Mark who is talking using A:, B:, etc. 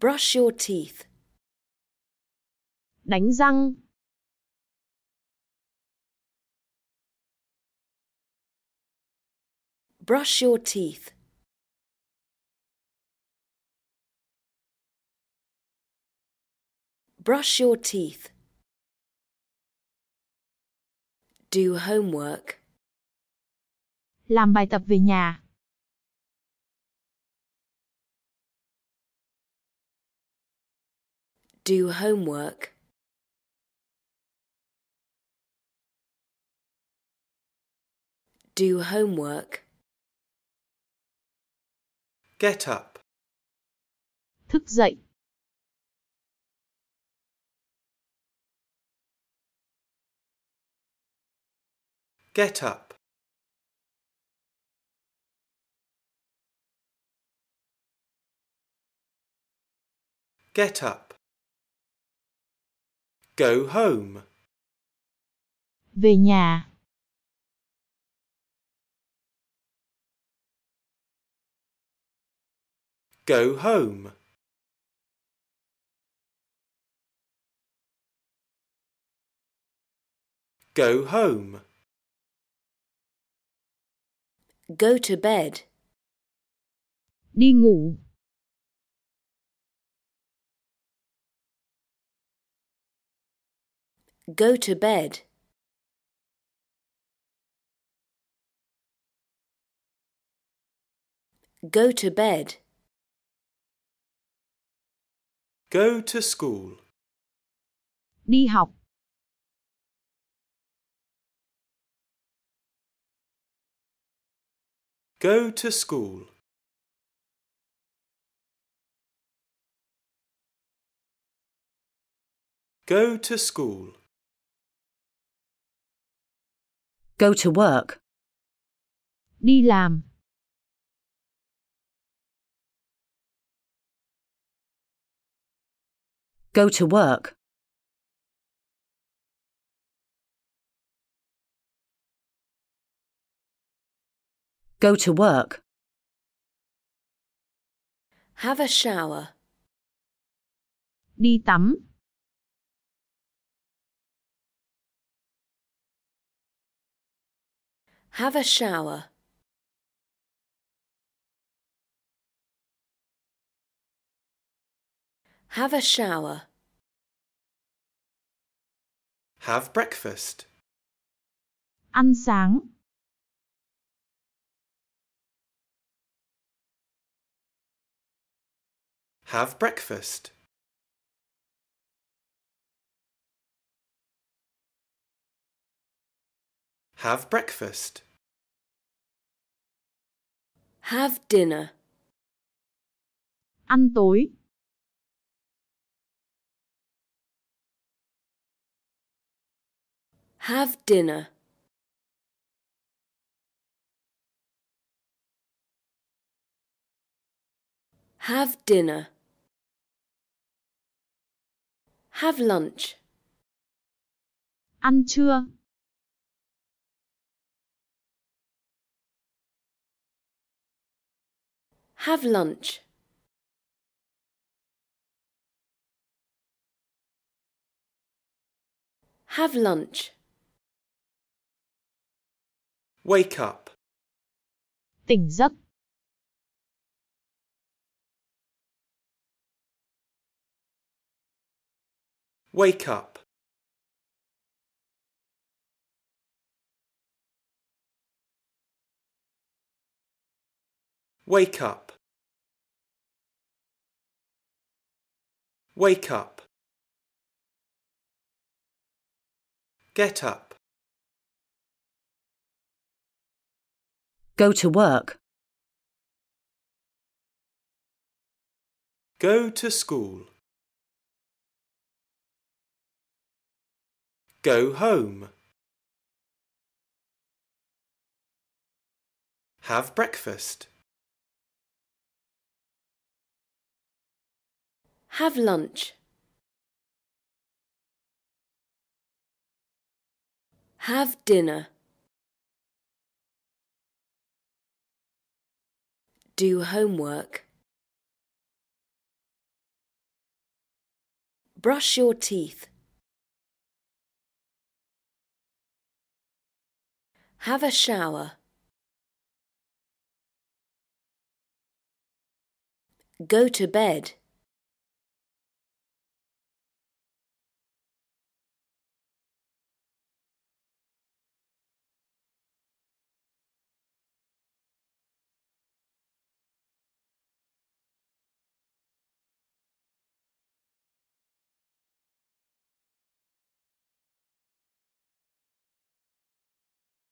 A: Brush your teeth.
B: Đánh răng.
A: Brush your teeth. Brush your teeth. Do homework.
B: Làm bài tập về nhà.
A: Do homework. Do homework.
C: Get up.
B: Thức dậy.
C: Get up. Get up. Go home.
B: Về nhà.
C: Go home. Go home.
A: Go to bed.
B: Đi ngủ.
A: Go to bed. Go to bed.
C: Go to school.
B: Đi học.
C: Go to school. Go to school.
A: Go to work.
B: Đi làm.
A: Go to work. Go to work. Have a shower.
B: Đi tắm.
A: Have a shower. Have a shower.
C: Have breakfast.
B: Ăn sáng.
C: Have breakfast. Have breakfast.
A: Have dinner.
B: Ăn tối.
A: Have dinner. Have dinner. Have lunch.
B: Ăn trưa.
A: Have lunch. Have lunch.
C: Wake up.
B: Tỉnh giấc.
C: Wake up. Wake up. Wake up. Get up.
A: Go to work.
C: Go to school. Go home. Have breakfast.
A: Have lunch. Have dinner. Do homework. Brush your teeth. Have a shower. Go to bed.